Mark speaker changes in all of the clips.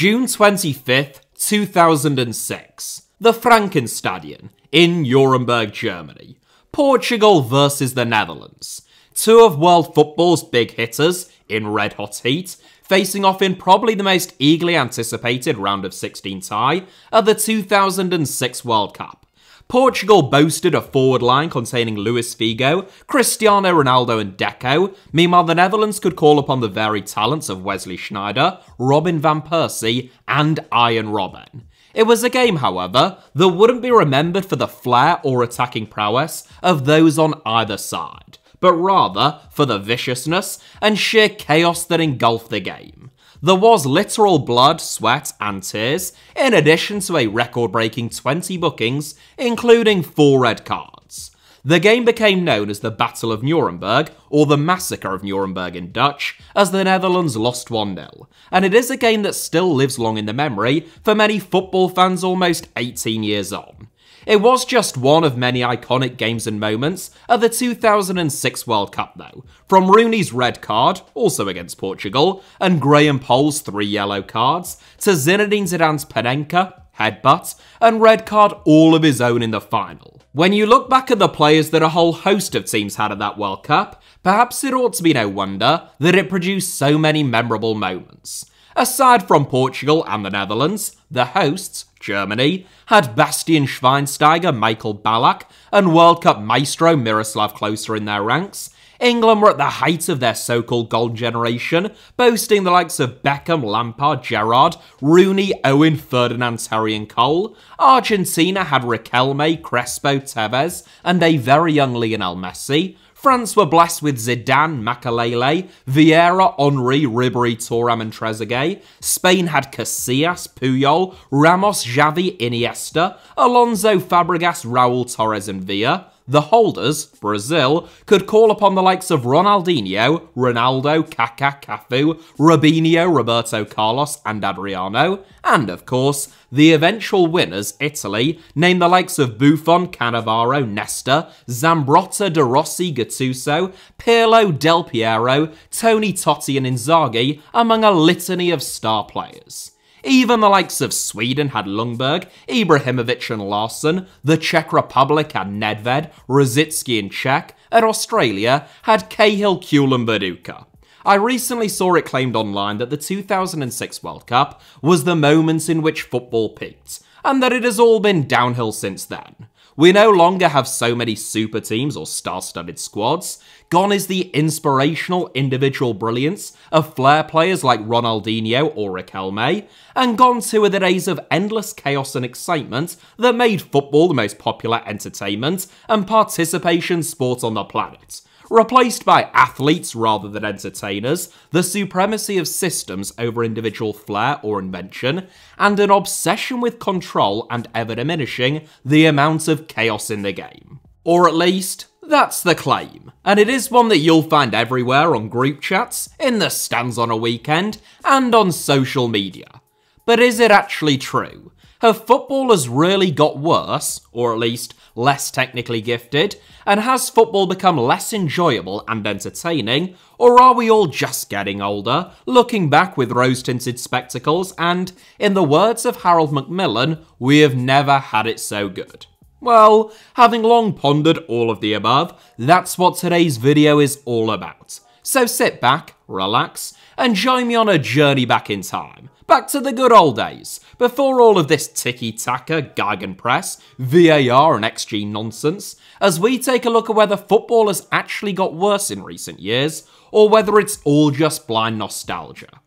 Speaker 1: June 25th, 2006. The Frankenstadion in Nuremberg, Germany. Portugal versus the Netherlands. Two of world football's big hitters in red hot heat, facing off in probably the most eagerly anticipated round of 16 tie at the 2006 World Cup. Portugal boasted a forward line containing Luis Figo, Cristiano Ronaldo, and Deco. Meanwhile, the Netherlands could call upon the varied talents of Wesley Sneijder, Robin van Persie, and Arjen Robben. It was a game, however, that wouldn't be remembered for the flair or attacking prowess of those on either side, but rather for the viciousness and sheer chaos that engulfed the game. There was literal blood, sweat, and tears, in addition to a record breaking 20 bookings, including 4 red cards. The game became known as the Battle of Nuremberg, or the Massacre of Nuremberg in Dutch, as the Netherlands lost 1 0, and it is a game that still lives long in the memory for many football fans almost 18 years on. It was just one of many iconic games and moments at the 2006 World Cup, though. From Rooney's red card, also against Portugal, and Graham Poll's three yellow cards, to Zinedine Zidane's Panenka, headbutt, and red card all of his own in the final. When you look back at the players that a whole host of teams had at that World Cup, perhaps it ought to be no wonder that it produced so many memorable moments. Aside from Portugal and the Netherlands, the hosts, Germany, had Bastian Schweinsteiger, Michael Ballack, and World Cup maestro Miroslav Klose in their ranks. England were at the height of their so called golden generation, boasting the likes of Beckham, Lampard, Gerrard, Rooney, Owen, Ferdinand, Terry, and Cole. Argentina had Riquelme, Crespo, Tevez, and a very young Lionel Messi. France were blessed with Zidane, Makelele, Vieira, Henry, Ribery, Thuram and Trezeguet. Spain had Casillas, Puyol, Ramos, Xavi, Iniesta, Alonso, Fabregas, Raul Torres and Villa. The holders, Brazil, could call upon the likes of Ronaldinho, Ronaldo, Kaká, Cafu, Robinho, Roberto Carlos, and Adriano, and of course, the eventual winners, Italy, named the likes of Buffon, Cannavaro, Nesta, Zambrotta, De Rossi, Gattuso, Pirlo, Del Piero, Toni Totti, and Inzaghi, among a litany of star players. Even the likes of Sweden had Ljungberg, Ibrahimovic and Larsson, the Czech Republic had Nedved, Rosicky and Cech, and Australia had Cahill, Kewell and Viduka. I recently saw it claimed online that the 2006 World Cup was the moment in which football peaked, and that it has all been downhill since then. We no longer have so many super teams or star studded squads. Gone is the inspirational individual brilliance of flair players like Ronaldinho or Riquelme, and gone too are the days of endless chaos and excitement that made football the most popular entertainment and participation sport on the planet replaced by athletes rather than entertainers, the supremacy of systems over individual flair or invention, and an obsession with control and ever diminishing the amount of chaos in the game. Or at least, that's the claim, and it is one that you'll find everywhere on group chats, in the stands on a weekend, and on social media. But is it actually true? Have footballers really got worse, or at least less technically gifted? And has football become less enjoyable and entertaining? Or are we all just getting older, looking back with rose tinted spectacles, and, in the words of Harold Macmillan, we have never had it so good? Well, having long pondered all of the above, that's what today's video is all about. So sit back, relax, and join me on a journey back in time Back to the good old days, before all of this tiki-taka, Gegenpress, VAR and XG nonsense, as we take a look at whether football has actually got worse in recent years, or whether it's all just blind nostalgia.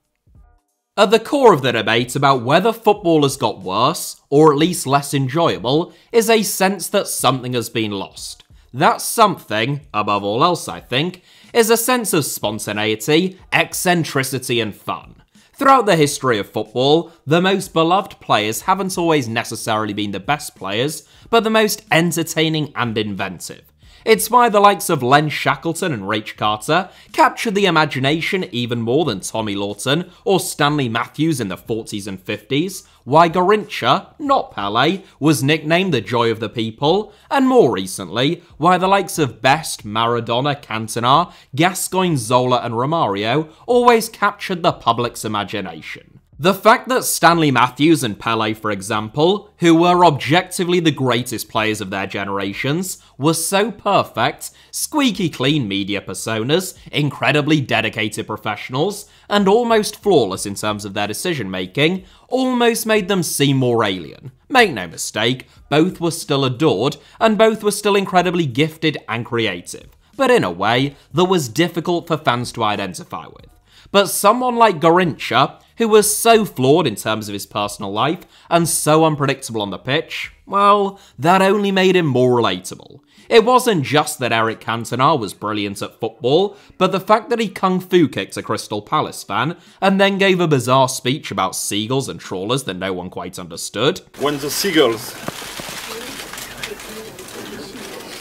Speaker 1: At the core of the debate about whether football has got worse, or at least less enjoyable, is a sense that something has been lost. That something, above all else I think, is a sense of spontaneity, eccentricity and fun. Throughout the history of football, the most beloved players haven't always necessarily been the best players, but the most entertaining and inventive. It's why the likes of Len Shackleton and Raich Carter captured the imagination even more than Tommy Lawton or Stanley Matthews in the 40s and 50s, why Garrincha, not Pele, was nicknamed the Joy of the People, and more recently, why the likes of Best, Maradona, Cantona, Gascoigne, Zola and Romario always captured the public's imagination. The fact that Stanley Matthews and Pele, for example, who were objectively the greatest players of their generations, were so perfect, squeaky clean media personas, incredibly dedicated professionals, and almost flawless in terms of their decision making, almost made them seem more alien. Make no mistake, both were still adored, and both were still incredibly gifted and creative, but in a way that was difficult for fans to identify with. But someone like Garrincha, who was so flawed in terms of his personal life and so unpredictable on the pitch, well, that only made him more relatable. It wasn't just that Eric Cantona was brilliant at football, but the fact that he kung fu kicked a Crystal Palace fan and then gave a bizarre speech about seagulls and trawlers that no one quite understood.
Speaker 2: When the seagulls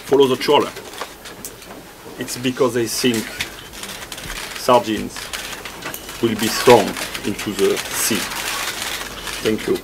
Speaker 2: follow the trawler, it's because they think sardines will be thrown into the sea. Thank you.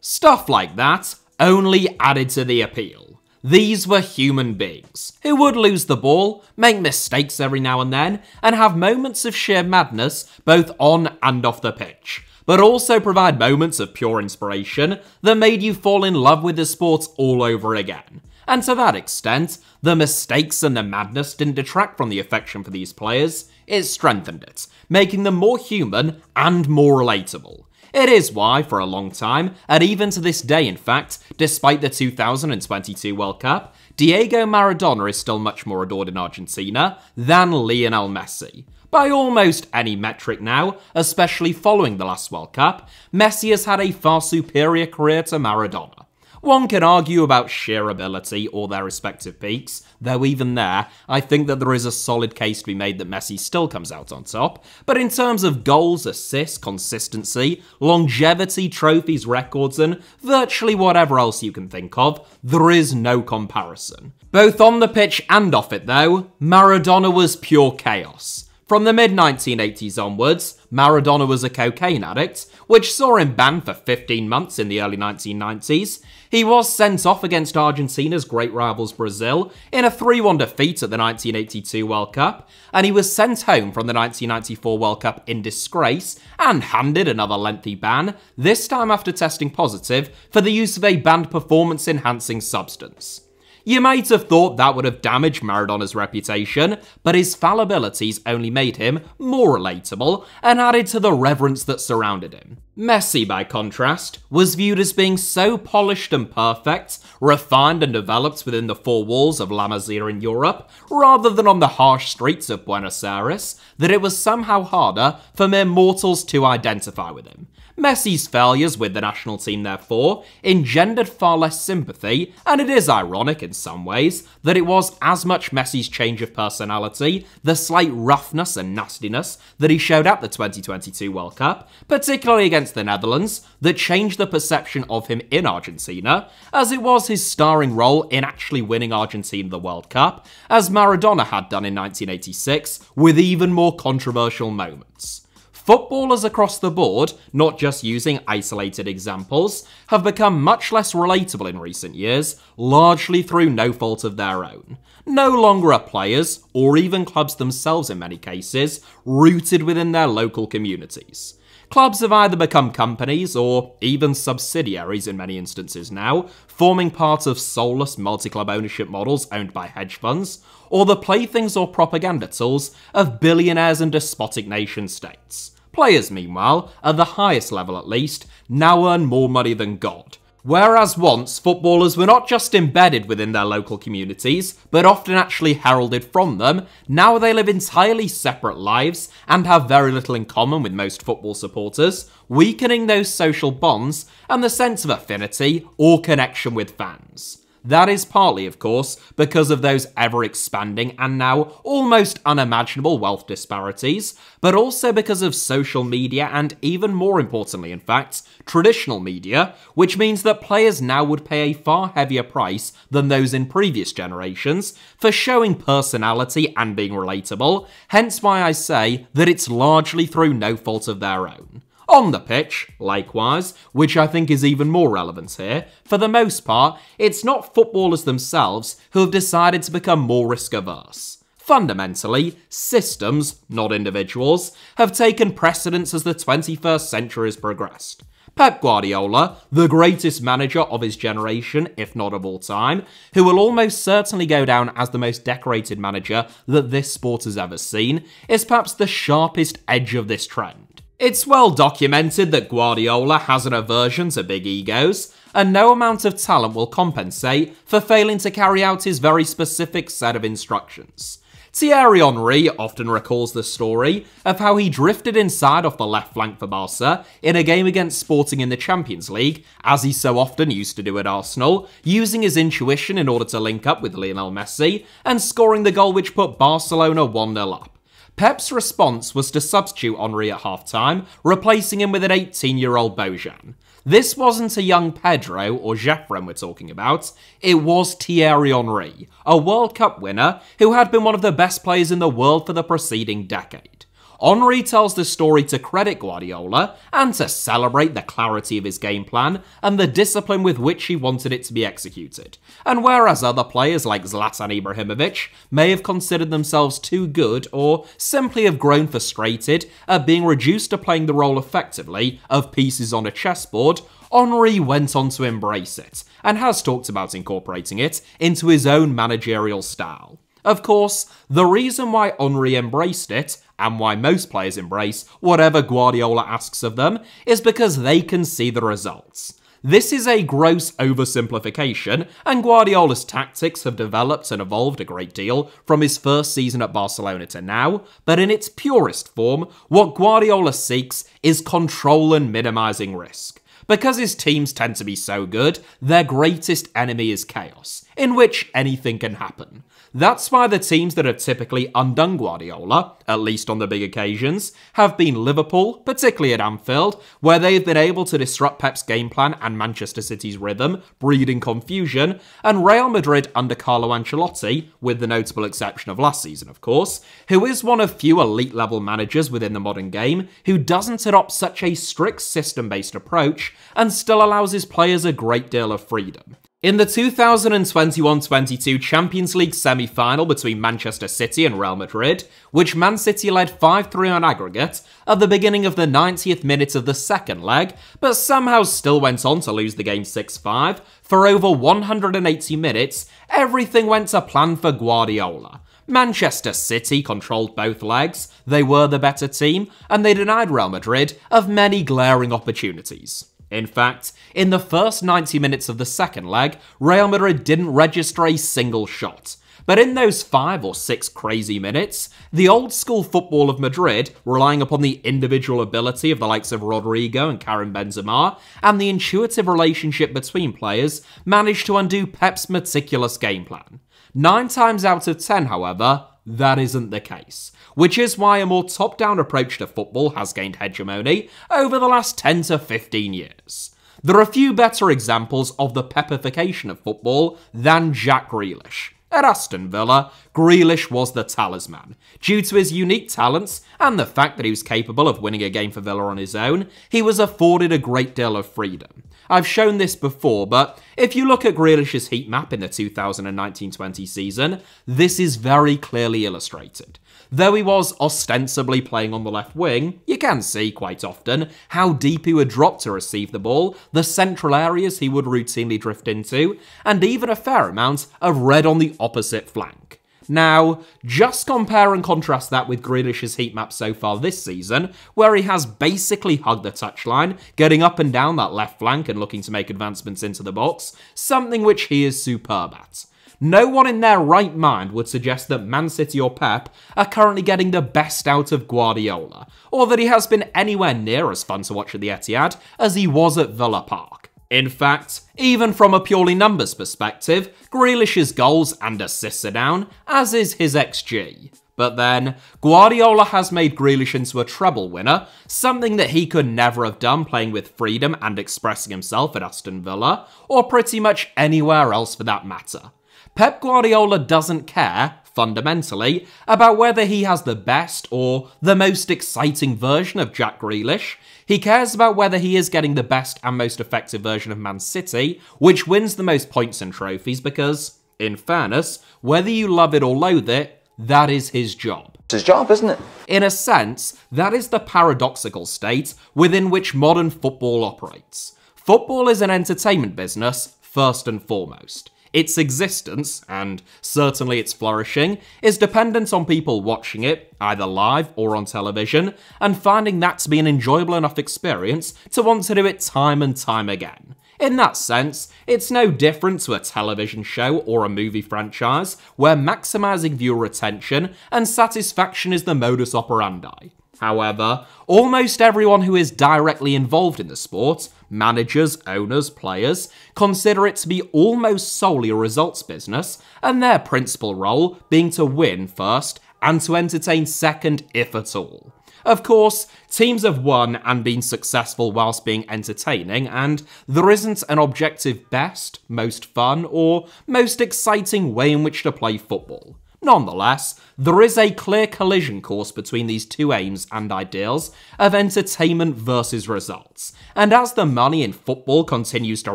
Speaker 1: Stuff like that only added to the appeal. These were human beings who would lose the ball, make mistakes every now and then, and have moments of sheer madness both on and off the pitch, but also provide moments of pure inspiration that made you fall in love with the sport all over again. And to that extent, the mistakes and the madness didn't detract from the affection for these players, it strengthened it, making them more human and more relatable. It is why, for a long time, and even to this day in fact, despite the 2022 World Cup, Diego Maradona is still much more adored in Argentina than Lionel Messi. By almost any metric now, especially following the last World Cup, Messi has had a far superior career to Maradona. One can argue about sheer ability or their respective peaks, though even there, I think that there is a solid case to be made that Messi still comes out on top. But in terms of goals, assists, consistency, longevity, trophies, records, and virtually whatever else you can think of, there is no comparison. Both on the pitch and off it, though, Maradona was pure chaos. From the mid 1980s onwards, Maradona was a cocaine addict, which saw him banned for 15 months in the early 1990s. He was sent off against Argentina's great rivals Brazil in a 3 1 defeat at the 1982 World Cup, and he was sent home from the 1994 World Cup in disgrace and handed another lengthy ban, this time after testing positive for the use of a banned performance enhancing substance. You might have thought that would have damaged Maradona's reputation, but his fallibilities only made him more relatable and added to the reverence that surrounded him. Messi, by contrast, was viewed as being so polished and perfect, refined and developed within the four walls of La Masia in Europe, rather than on the harsh streets of Buenos Aires, that it was somehow harder for mere mortals to identify with him. Messi's failures with the national team, therefore, engendered far less sympathy, and it is ironic in some ways that it was as much Messi's change of personality, the slight roughness and nastiness that he showed at the 2022 World Cup, particularly against the Netherlands, that changed the perception of him in Argentina, as it was his starring role in actually winning Argentina the World Cup, as Maradona had done in 1986, with even more controversial moments. Footballers across the board, not just using isolated examples, have become much less relatable in recent years, largely through no fault of their own. No longer are players, or even clubs themselves in many cases, rooted within their local communities. Clubs have either become companies or even subsidiaries in many instances now, forming part of soulless multi club ownership models owned by hedge funds, or the playthings or propaganda tools of billionaires and despotic nation states. Players, meanwhile, at the highest level at least, now earn more money than God. Whereas once, footballers were not just embedded within their local communities, but often actually heralded from them, now they live entirely separate lives and have very little in common with most football supporters, weakening those social bonds and the sense of affinity or connection with fans. That is partly, of course, because of those ever expanding and now almost unimaginable wealth disparities, but also because of social media and, even more importantly, in fact, traditional media, which means that players now would pay a far heavier price than those in previous generations for showing personality and being relatable, hence why I say that it's largely through no fault of their own. On the pitch, likewise, which I think is even more relevant here, for the most part, it's not footballers themselves who have decided to become more risk averse. Fundamentally, systems, not individuals, have taken precedence as the 21st century has progressed. Pep Guardiola, the greatest manager of his generation, if not of all time, who will almost certainly go down as the most decorated manager that this sport has ever seen, is perhaps the sharpest edge of this trend. It's well documented that Guardiola has an aversion to big egos, and no amount of talent will compensate for failing to carry out his very specific set of instructions. Thierry Henry often recalls the story of how he drifted inside off the left flank for Barca in a game against Sporting in the Champions League, as he so often used to do at Arsenal, using his intuition in order to link up with Lionel Messi and scoring the goal which put Barcelona 1 0 up. Pep's response was to substitute Henry at half-time, replacing him with an 18-year-old Bojan. This wasn't a young Pedro or Jeffren we're talking about, it was Thierry Henry, a World Cup winner who had been one of the best players in the world for the preceding decade. Henry tells the story to credit Guardiola and to celebrate the clarity of his game plan and the discipline with which he wanted it to be executed. And whereas other players like Zlatan Ibrahimovic may have considered themselves too good or simply have grown frustrated at being reduced to playing the role effectively of pieces on a chessboard, Henry went on to embrace it and has talked about incorporating it into his own managerial style. Of course, the reason why Henry embraced it, and why most players embrace whatever Guardiola asks of them, is because they can see the results. This is a gross oversimplification, and Guardiola's tactics have developed and evolved a great deal from his first season at Barcelona to now, but in its purest form, what Guardiola seeks is control and minimizing risk. Because his teams tend to be so good, their greatest enemy is chaos, in which anything can happen. That's why the teams that have typically undone Guardiola, at least on the big occasions, have been Liverpool, particularly at Anfield, where they've been able to disrupt Pep's game plan and Manchester City's rhythm, breeding confusion, and Real Madrid under Carlo Ancelotti, with the notable exception of last season, of course, who is one of few elite level managers within the modern game who doesn't adopt such a strict system based approach and still allows his players a great deal of freedom. In the 2021-22 Champions League semi-final between Manchester City and Real Madrid, which Man City led 5-3 on aggregate at the beginning of the 90th minute of the second leg, but somehow still went on to lose the game 6-5, for over 180 minutes, everything went to plan for Guardiola. Manchester City controlled both legs, they were the better team, and they denied Real Madrid of many glaring opportunities. In fact, in the first 90 minutes of the second leg, Real Madrid didn't register a single shot. But in those five or six crazy minutes, the old school football of Madrid, relying upon the individual ability of the likes of Rodrygo and Karim Benzema, and the intuitive relationship between players, managed to undo Pep's meticulous game plan. Nine times out of ten, however, that isn't the case, which is why a more top down approach to football has gained hegemony over the last 10 to 15 years. There are few better examples of the pepification of football than Jack Grealish. At Aston Villa, Grealish was the talisman. Due to his unique talents and the fact that he was capable of winning a game for Villa on his own, he was afforded a great deal of freedom. I've shown this before, but if you look at Grealish's heat map in the 2019-20 season, this is very clearly illustrated. Though he was ostensibly playing on the left wing, you can see quite often how deep he would drop to receive the ball, the central areas he would routinely drift into, and even a fair amount of red on the opposite flank. Now, just compare and contrast that with Grealish's heat map so far this season, where he has basically hugged the touchline, getting up and down that left flank and looking to make advancements into the box, something which he is superb at. No one in their right mind would suggest that Man City or Pep are currently getting the best out of Guardiola, or that he has been anywhere near as fun to watch at the Etihad as he was at Villa Park. In fact, even from a purely numbers perspective, Grealish's goals and assists are down, as is his XG. But then, Guardiola has made Grealish into a treble winner, something that he could never have done playing with freedom and expressing himself at Aston Villa, or pretty much anywhere else for that matter. Pep Guardiola doesn't care, fundamentally, about whether he has the best or the most exciting version of Jack Grealish. He cares about whether he is getting the best and most effective version of Man City, which wins the most points and trophies because, in fairness, whether you love it or loathe it, that is his job.
Speaker 3: It's his job, isn't it?
Speaker 1: In a sense, that is the paradoxical state within which modern football operates. Football is an entertainment business, first and foremost. Its existence, and certainly its flourishing, is dependent on people watching it, either live or on television, and finding that to be an enjoyable enough experience to want to do it time and time again. In that sense, it's no different to a television show or a movie franchise where maximizing viewer attention and satisfaction is the modus operandi. However, almost everyone who is directly involved in the sport, managers, owners, players, consider it to be almost solely a results business, and their principal role being to win first and to entertain second, if at all. Of course, teams have won and been successful whilst being entertaining, and there isn't an objective best, most fun, or most exciting way in which to play football. Nonetheless, there is a clear collision course between these two aims and ideals of entertainment versus results. And as the money in football continues to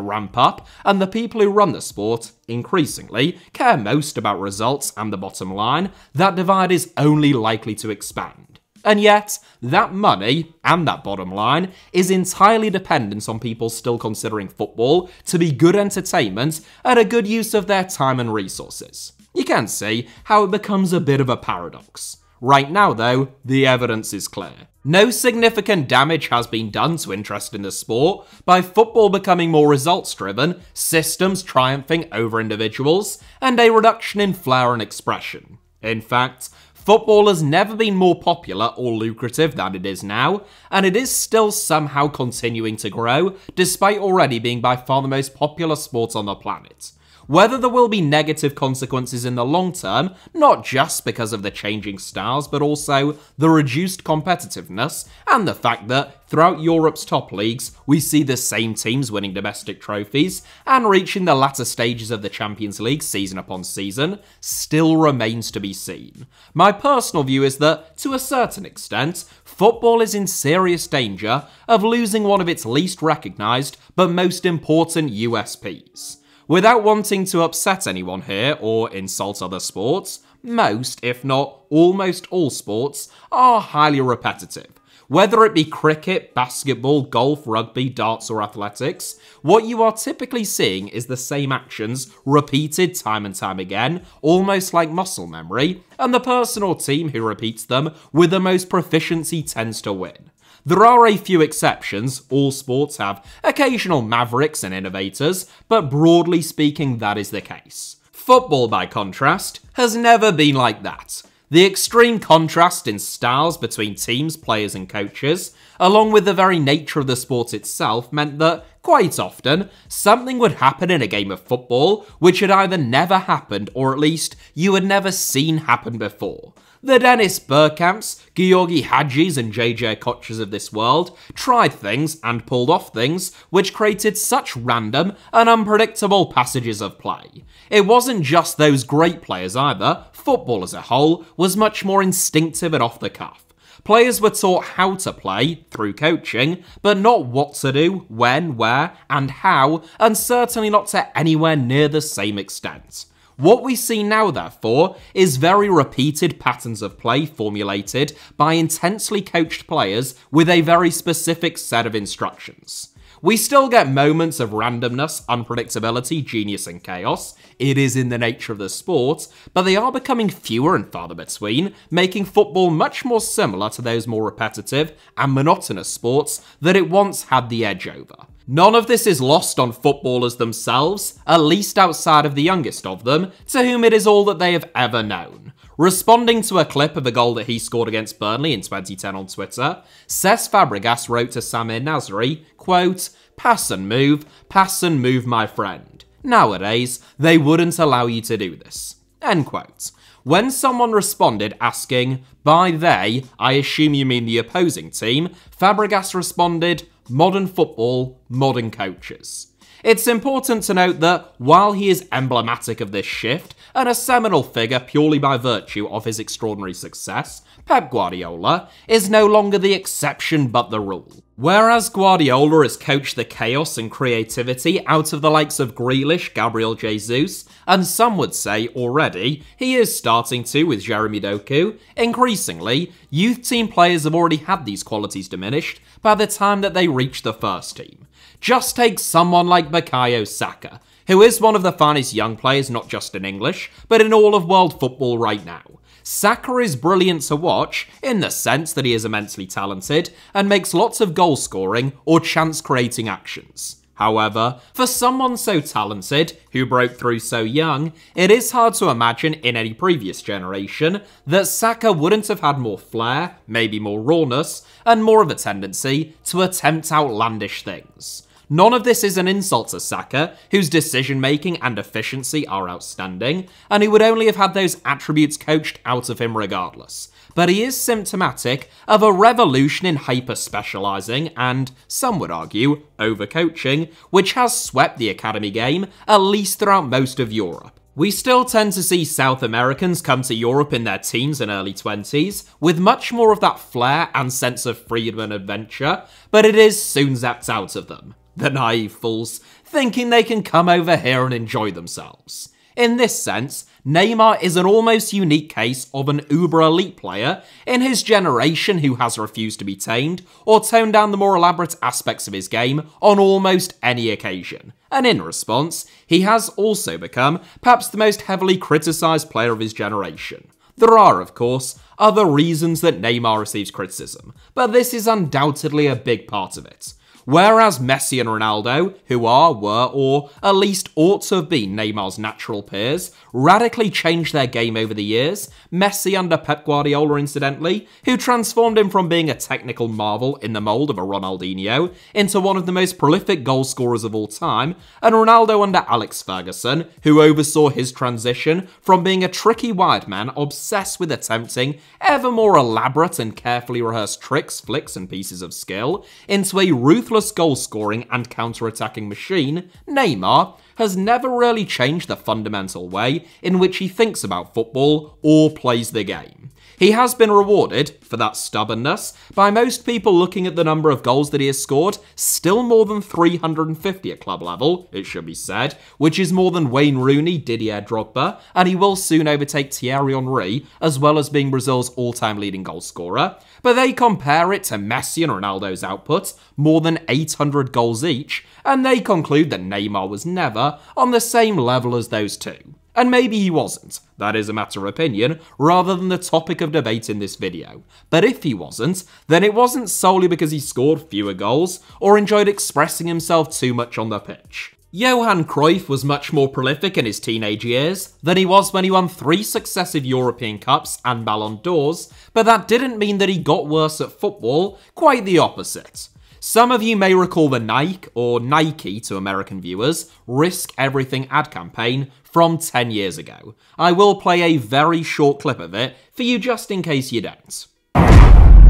Speaker 1: ramp up, and the people who run the sport, increasingly, care most about results and the bottom line, that divide is only likely to expand. And yet, that money and that bottom line is entirely dependent on people still considering football to be good entertainment and a good use of their time and resources. You can see how it becomes a bit of a paradox. Right now, though, the evidence is clear. No significant damage has been done to interest in the sport by football becoming more results driven, systems triumphing over individuals, and a reduction in flair and expression. In fact, Football has never been more popular or lucrative than it is now, and it is still somehow continuing to grow, despite already being by far the most popular sport on the planet whether there will be negative consequences in the long term, not just because of the changing styles, but also the reduced competitiveness, and the fact that throughout Europe's top leagues, we see the same teams winning domestic trophies and reaching the latter stages of the Champions League season upon season, still remains to be seen. My personal view is that, to a certain extent, football is in serious danger of losing one of its least recognised but most important USPs. Without wanting to upset anyone here or insult other sports, most, if not almost all sports, are highly repetitive. Whether it be cricket, basketball, golf, rugby, darts, or athletics, what you are typically seeing is the same actions repeated time and time again, almost like muscle memory, and the person or team who repeats them with the most proficiency tends to win. There are a few exceptions, all sports have occasional mavericks and innovators, but broadly speaking, that is the case. Football, by contrast, has never been like that. The extreme contrast in styles between teams, players, and coaches, along with the very nature of the sport itself, meant that, quite often, something would happen in a game of football which had either never happened or at least you had never seen happen before. The Dennis Bergkamps, Gheorghe Hagis and JJ Okochas of this world tried things and pulled off things which created such random and unpredictable passages of play. It wasn't just those great players either, football as a whole was much more instinctive and off the cuff. Players were taught how to play through coaching, but not what to do, when, where, and how, and certainly not to anywhere near the same extent. What we see now, therefore, is very repeated patterns of play formulated by intensely coached players with a very specific set of instructions. We still get moments of randomness, unpredictability, genius, and chaos. It is in the nature of the sport, but they are becoming fewer and farther between, making football much more similar to those more repetitive and monotonous sports that it once had the edge over. None of this is lost on footballers themselves, at least outside of the youngest of them, to whom it is all that they have ever known. Responding to a clip of a goal that he scored against Burnley in 2010 on Twitter, Cesc Fabregas wrote to Samir Nasri, quote, Pass and move, pass and move, my friend. Nowadays, they wouldn't allow you to do this. End quote. When someone responded asking, by they, I assume you mean the opposing team, Fabregas responded, modern football, modern coaches. It's important to note that while he is emblematic of this shift and a seminal figure purely by virtue of his extraordinary success, Pep Guardiola is no longer the exception but the rule. Whereas Guardiola has coached the chaos and creativity out of the likes of Grealish, Gabriel Jesus, and some would say already he is starting to with Jeremy Doku, increasingly, youth team players have already had these qualities diminished by the time that they reach the first team. Just take someone like Bukayo Saka, who is one of the finest young players not just in English, but in all of world football right now. Saka is brilliant to watch in the sense that he is immensely talented and makes lots of goal scoring or chance creating actions. However, for someone so talented, who broke through so young, it is hard to imagine in any previous generation that Saka wouldn't have had more flair, maybe more rawness, and more of a tendency to attempt outlandish things. None of this is an insult to Saka, whose decision making and efficiency are outstanding, and who would only have had those attributes coached out of him regardless. But he is symptomatic of a revolution in hyper specialising and, some would argue, overcoaching, which has swept the academy game, at least throughout most of Europe. We still tend to see South Americans come to Europe in their teens and early 20s, with much more of that flair and sense of freedom and adventure, but it is soon zapped out of them the naive fools, thinking they can come over here and enjoy themselves. In this sense, Neymar is an almost unique case of an uber elite player in his generation who has refused to be tamed or toned down the more elaborate aspects of his game on almost any occasion. And in response, he has also become perhaps the most heavily criticised player of his generation. There are, of course, other reasons that Neymar receives criticism, but this is undoubtedly a big part of it. Whereas Messi and Ronaldo, who are, were, or at least ought to have been Neymar's natural peers, radically changed their game over the years, Messi under Pep Guardiola incidentally, who transformed him from being a technical marvel in the mould of a Ronaldinho into one of the most prolific goal scorers of all time, and Ronaldo under Alex Ferguson, who oversaw his transition from being a tricky wide man obsessed with attempting ever more elaborate and carefully rehearsed tricks, flicks, and pieces of skill, into a ruthless goal scoring and counter attacking machine, Neymar has never really changed the fundamental way in which he thinks about football or plays the game. He has been rewarded for that stubbornness by most people looking at the number of goals that he has scored, still more than 350 at club level, it should be said, which is more than Wayne Rooney, Didier Drogba, and he will soon overtake Thierry Henry, as well as being Brazil's all time leading goal scorer. But they compare it to Messi and Ronaldo's output, more than 800 goals each, and they conclude that Neymar was never on the same level as those two. And maybe he wasn't, that is a matter of opinion, rather than the topic of debate in this video. But if he wasn't, then it wasn't solely because he scored fewer goals or enjoyed expressing himself too much on the pitch. Johan Cruyff was much more prolific in his teenage years than he was when he won three successive European Cups and Ballon d'Ors, but that didn't mean that he got worse at football, quite the opposite. Some of you may recall the Nike, or Nike to American viewers, Risk Everything ad campaign from 10 years ago. I will play a very short clip of it for you just in case you don't.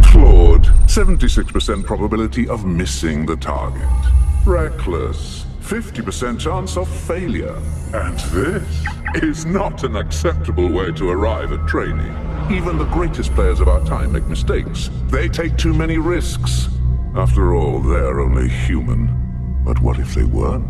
Speaker 3: Claude, 76% probability of missing the target. Reckless, 50% chance of failure. And this is not an acceptable way to arrive at training. Even the greatest players of our time make mistakes. They take too many risks. After all, they're only human. But what if they weren't?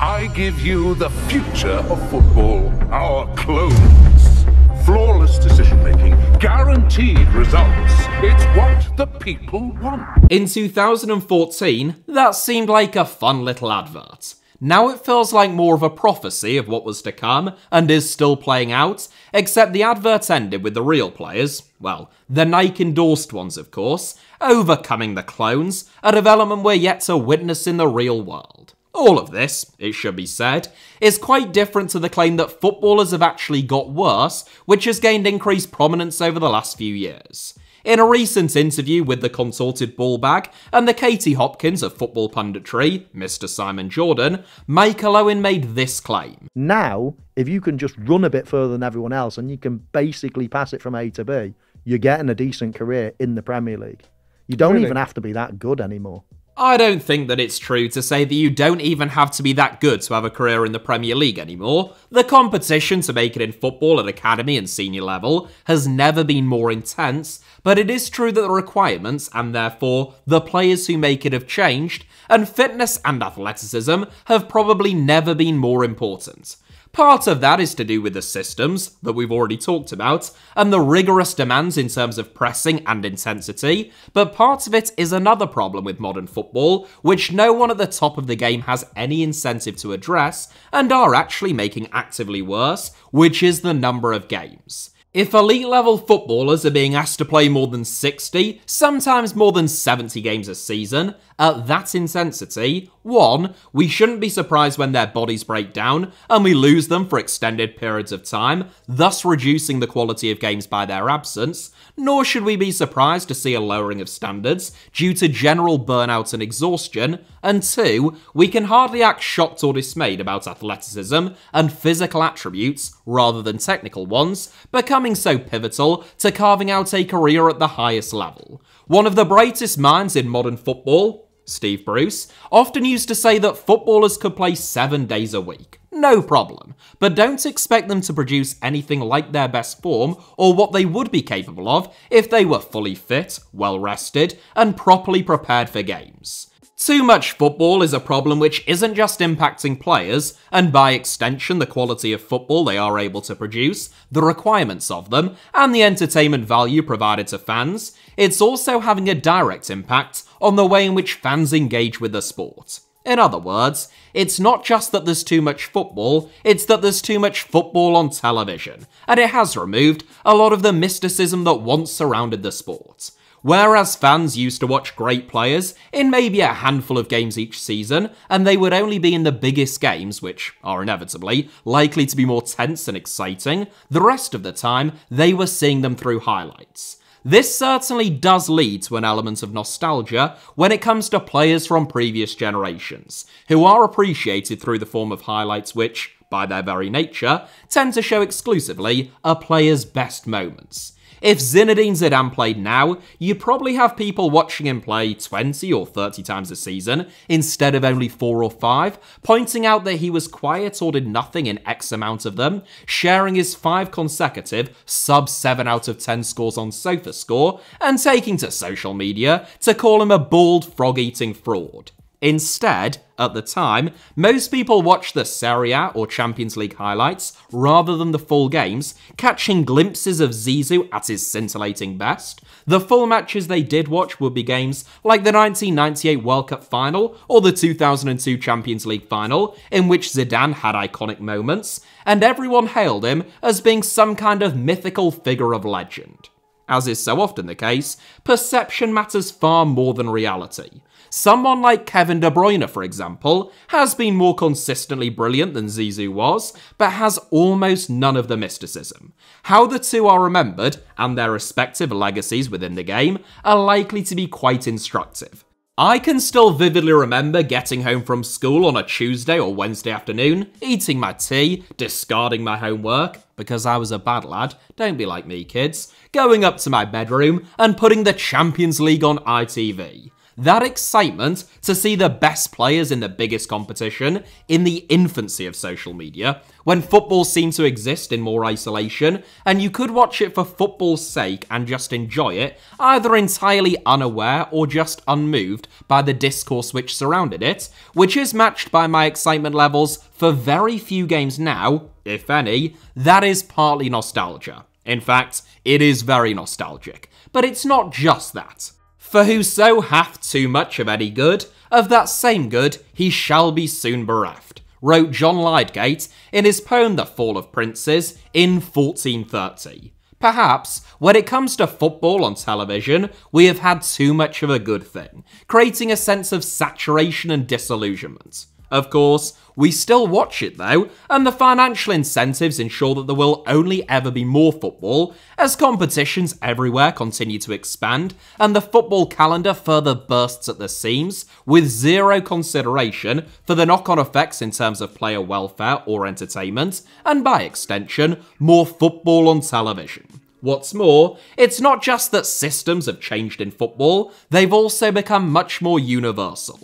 Speaker 3: I give you the future of football, our clones. Flawless decision making, guaranteed results. It's what the people want.
Speaker 1: In 2014, that seemed like a fun little advert. Now it feels like more of a prophecy of what was to come and is still playing out, except the advert ended with the real players, well, the Nike endorsed ones, of course, overcoming the clones, a development we're yet to witness in the real world. All of this, it should be said, is quite different to the claim that footballers have actually got worse, which has gained increased prominence over the last few years. In a recent interview with the consulted ballbag and the Katie Hopkins of football punditry, Mr. Simon Jordan, Michael Owen made this claim.
Speaker 4: Now, if you can just run a bit further than everyone else and you can basically pass it from A to B, you're getting a decent career in the Premier League. You don't
Speaker 5: Really?
Speaker 4: even have to be that good anymore.
Speaker 1: I don't think that it's true to say that you don't even have to be that good to have a career in the Premier League anymore. The competition to make it in football at academy and senior level has never been more intense, but it is true that the requirements, and therefore the players who make it, have changed, and fitness and athleticism have probably never been more important. Part of that is to do with the systems that we've already talked about and the rigorous demands in terms of pressing and intensity, but part of it is another problem with modern football, which no one at the top of the game has any incentive to address and are actually making actively worse, which is the number of games. If elite level footballers are being asked to play more than 60, sometimes more than 70 games a season, at that intensity, one, we shouldn't be surprised when their bodies break down and we lose them for extended periods of time, thus reducing the quality of games by their absence, nor should we be surprised to see a lowering of standards due to general burnout and exhaustion, and two, we can hardly act shocked or dismayed about athleticism and physical attributes, rather than technical ones, becoming so pivotal to carving out a career at the highest level. One of the brightest minds in modern football, Steve Bruce, often used to say that footballers could play seven days a week. No problem. But don't expect them to produce anything like their best form or what they would be capable of if they were fully fit, well rested, and properly prepared for games. Too much football is a problem which isn't just impacting players, and by extension the quality of football they are able to produce, the requirements of them, and the entertainment value provided to fans, it's also having a direct impact on the way in which fans engage with the sport. In other words, it's not just that there's too much football, it's that there's too much football on television, and it has removed a lot of the mysticism that once surrounded the sport. Whereas fans used to watch great players in maybe a handful of games each season, and they would only be in the biggest games, which are inevitably likely to be more tense and exciting, the rest of the time they were seeing them through highlights. This certainly does lead to an element of nostalgia when it comes to players from previous generations, who are appreciated through the form of highlights which, by their very nature, tend to show exclusively a player's best moments. If Zinedine Zidane played now, you'd probably have people watching him play 20 or 30 times a season instead of only 4 or 5, pointing out that he was quiet or did nothing in X amount of them, sharing his 5 consecutive sub 7 out of 10 scores on SofaScore, and taking to social media to call him a bald frog eating fraud. Instead, at the time, most people watched the Serie A or Champions League highlights rather than the full games, catching glimpses of Zizou at his scintillating best. The full matches they did watch would be games like the 1998 World Cup final or the 2002 Champions League final, in which Zidane had iconic moments, and everyone hailed him as being some kind of mythical figure of legend. As is so often the case, perception matters far more than reality. Someone like Kevin De Bruyne, for example, has been more consistently brilliant than Zizou was, but has almost none of the mysticism. How the two are remembered, and their respective legacies within the game, are likely to be quite instructive. I can still vividly remember getting home from school on a Tuesday or Wednesday afternoon, eating my tea, discarding my homework, because I was a bad lad, don't be like me kids, going up to my bedroom and putting the Champions League on ITV. That excitement to see the best players in the biggest competition in the infancy of social media, when football seemed to exist in more isolation, and you could watch it for football's sake and just enjoy it, either entirely unaware or just unmoved by the discourse which surrounded it, which is matched by my excitement levels for very few games now, if any, that is partly nostalgia. In fact, it is very nostalgic. But it's not just that. For whoso hath too much of any good, of that same good he shall be soon bereft, wrote John Lydgate in his poem The Fall of Princes in 1430. Perhaps, when it comes to football on television, we have had too much of a good thing, creating a sense of saturation and disillusionment. Of course, we still watch it though, and the financial incentives ensure that there will only ever be more football as competitions everywhere continue to expand and the football calendar further bursts at the seams, with zero consideration for the knock on effects in terms of player welfare or entertainment, and by extension, more football on television. What's more, it's not just that systems have changed in football, they've also become much more universal.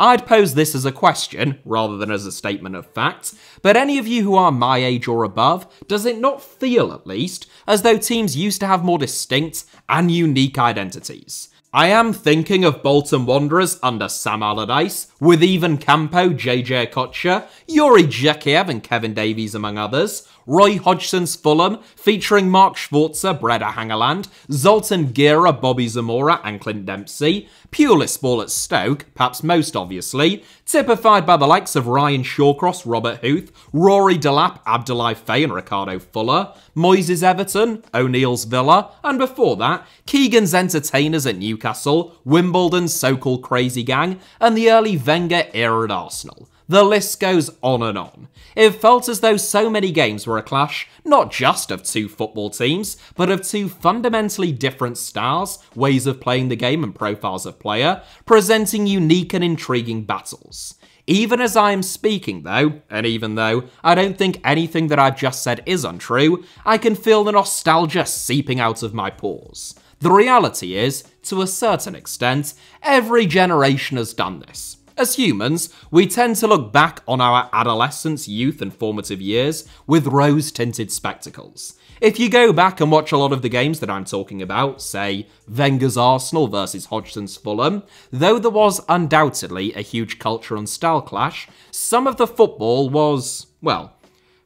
Speaker 1: I'd pose this as a question rather than as a statement of fact, but any of you who are my age or above, does it not feel at least as though teams used to have more distinct and unique identities? I am thinking of Bolton Wanderers under Sam Allardyce, with Ivan Campo, JJ Okocha, Youri Djorkaeff and Kevin Davies among others, Roy Hodgson's Fulham, featuring Mark Schwarzer, Brede Hangeland, Zoltan Gera, Bobby Zamora, and Clint Dempsey, Pulis Ball at Stoke, perhaps most obviously, typified by the likes of Ryan Shawcross, Robert Huth, Rory Delap, Abdoulaye Faye and Ricardo Fuller, Moyes' Everton, O'Neill's Villa, and before that, Keegan's Entertainers at Newcastle, Wimbledon's so-called Crazy Gang, and the early Wenger era at Arsenal. The list goes on and on. It felt as though so many games were a clash, not just of two football teams, but of two fundamentally different styles, ways of playing the game, and profiles of player, presenting unique and intriguing battles. Even as I am speaking, though, and even though I don't think anything that I've just said is untrue, I can feel the nostalgia seeping out of my pores. The reality is, to a certain extent, every generation has done this. As humans, we tend to look back on our adolescence, youth, and formative years with rose tinted spectacles. If you go back and watch a lot of the games that I'm talking about, say Wenger's Arsenal versus Hodgson's Fulham, though there was undoubtedly a huge culture and style clash, some of the football was, well,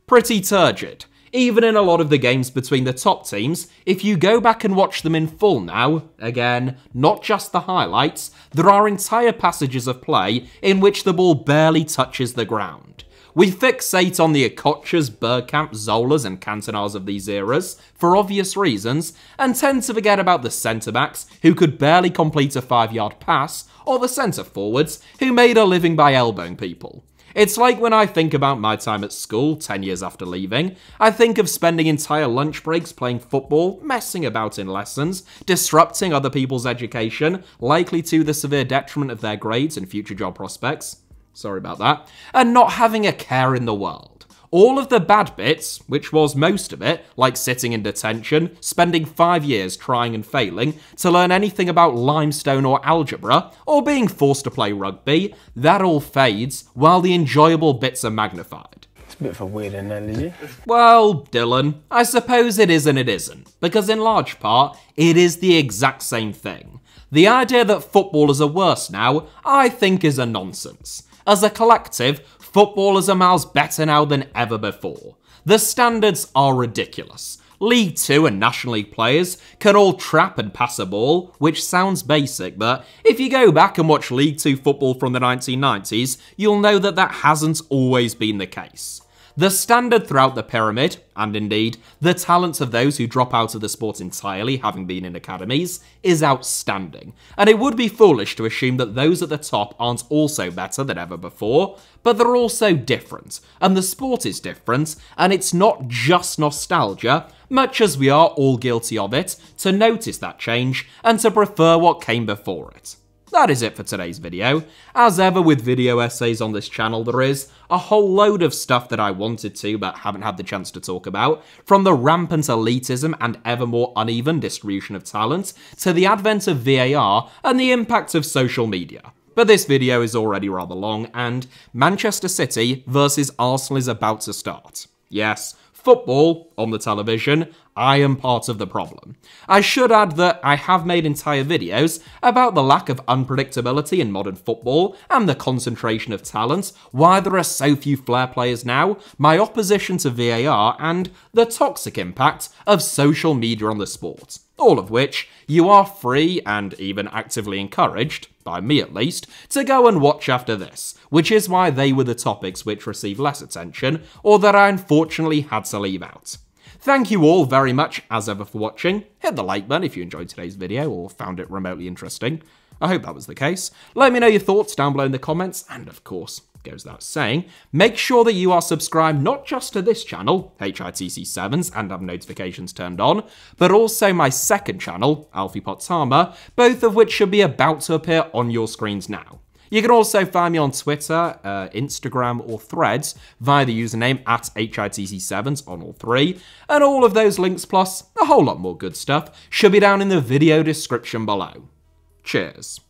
Speaker 1: pretty turgid even in a lot of the games between the top teams, if you go back and watch them in full now, again, not just the highlights, there are entire passages of play in which the ball barely touches the ground. We fixate on the Okochas, Bergkamp, Zolas, and Cantonas of these eras, for obvious reasons, and tend to forget about the centre backs who could barely complete a five yard pass, or the centre forwards who made a living by elbowing people. It's like when I think about my time at school 10 years after leaving, I think of spending entire lunch breaks playing football, messing about in lessons, disrupting other people's education, likely to the severe detriment of their grades and future job prospects. Sorry about that. And not having a care in the world all of the bad bits, which was most of it, like sitting in detention, spending five years trying and failing to learn anything about limestone or algebra, or being forced to play rugby, that all fades while the enjoyable bits are magnified.
Speaker 5: It's a bit of a weird analogy.
Speaker 1: Well, Dylan, I suppose it is and it isn't, because in large part, it is the exact same thing. The idea that footballers are worse now, I think, is a nonsense. As a collective, Footballers are miles better now than ever before. The standards are ridiculous. League 2 and National League players can all trap and pass a ball, which sounds basic, but if you go back and watch League 2 football from the 1990s, you'll know that that hasn't always been the case. The standard throughout the pyramid, and indeed the talents of those who drop out of the sport entirely, having been in academies, is outstanding. And it would be foolish to assume that those at the top aren't also better than ever before, but they're also different, and the sport is different, and it's not just nostalgia, much as we are all guilty of it, to notice that change and to prefer what came before it. That is it for today's video. As ever with video essays on this channel, there is a whole load of stuff that I wanted to but haven't had the chance to talk about, from the rampant elitism and ever more uneven distribution of talent, to the advent of VAR and the impact of social media. But this video is already rather long, and Manchester City versus Arsenal is about to start. Yes, football on the television, I am part of the problem. I should add that I have made entire videos about the lack of unpredictability in modern football and the concentration of talent, why there are so few flair players now, my opposition to VAR, and the toxic impact of social media on the sport. All of which you are free and even actively encouraged, by me at least, to go and watch after this, which is why they were the topics which received less attention, or that I unfortunately had to leave out. Thank you all very much as ever for watching. Hit the like button if you enjoyed today's video or found it remotely interesting. I hope that was the case. Let me know your thoughts down below in the comments, and of course, goes without saying, make sure that you are subscribed not just to this channel, HITC Sevens, and have notifications turned on, but also my second channel, Alfie Potama, both of which should be about to appear on your screens now. You can also find me on Twitter, uh, Instagram, or Threads via the username at HITC Sevens on all three. And all of those links, plus a whole lot more good stuff, should be down in the video description below. Cheers.